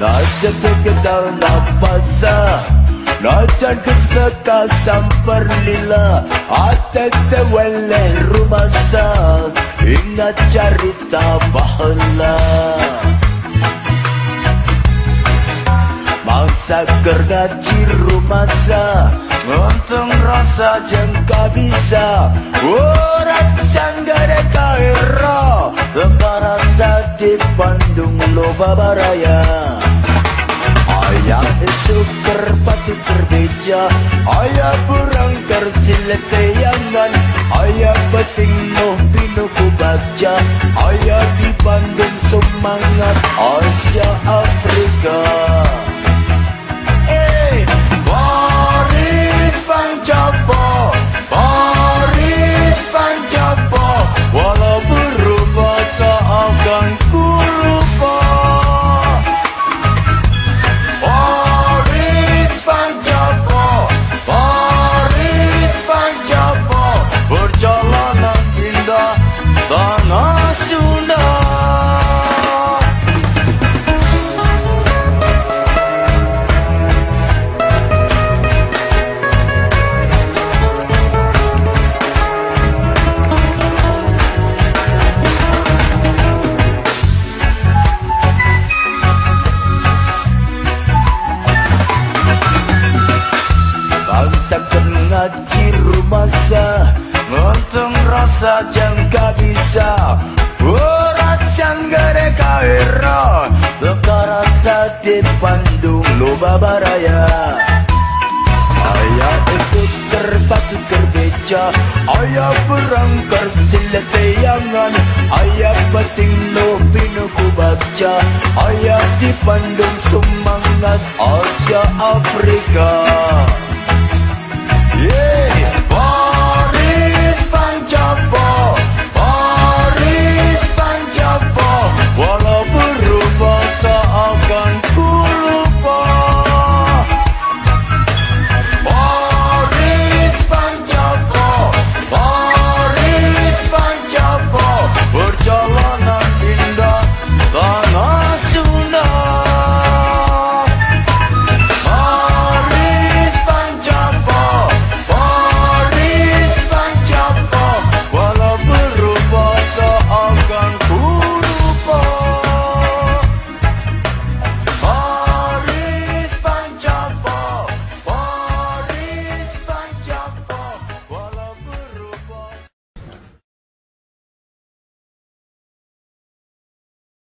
Jatuh daun napasa Najan kesneka sampar lila Atete wele rumasa Ingat cerita bahala Mangsa kergaji rumasa Untung rasa jengka bisa Urat canggare kaira Lebarasa di Bandung loba baraya Ayah suker pati terbeja. Ayah berangkar sileteyangan Ayah beting noh binu ku baca Ayah di Bandung semangat Asia Afrika ngaji rumasa Ngontung rasa jangka bisa. Urat canggare kaira Leka rasa di Bandung loba baraya. Ayah esok terbagi kerbeja Ayah berangkar sileteyangan Ayah bating no binu ku baca Ayah di Bandung semangat Asia Afrika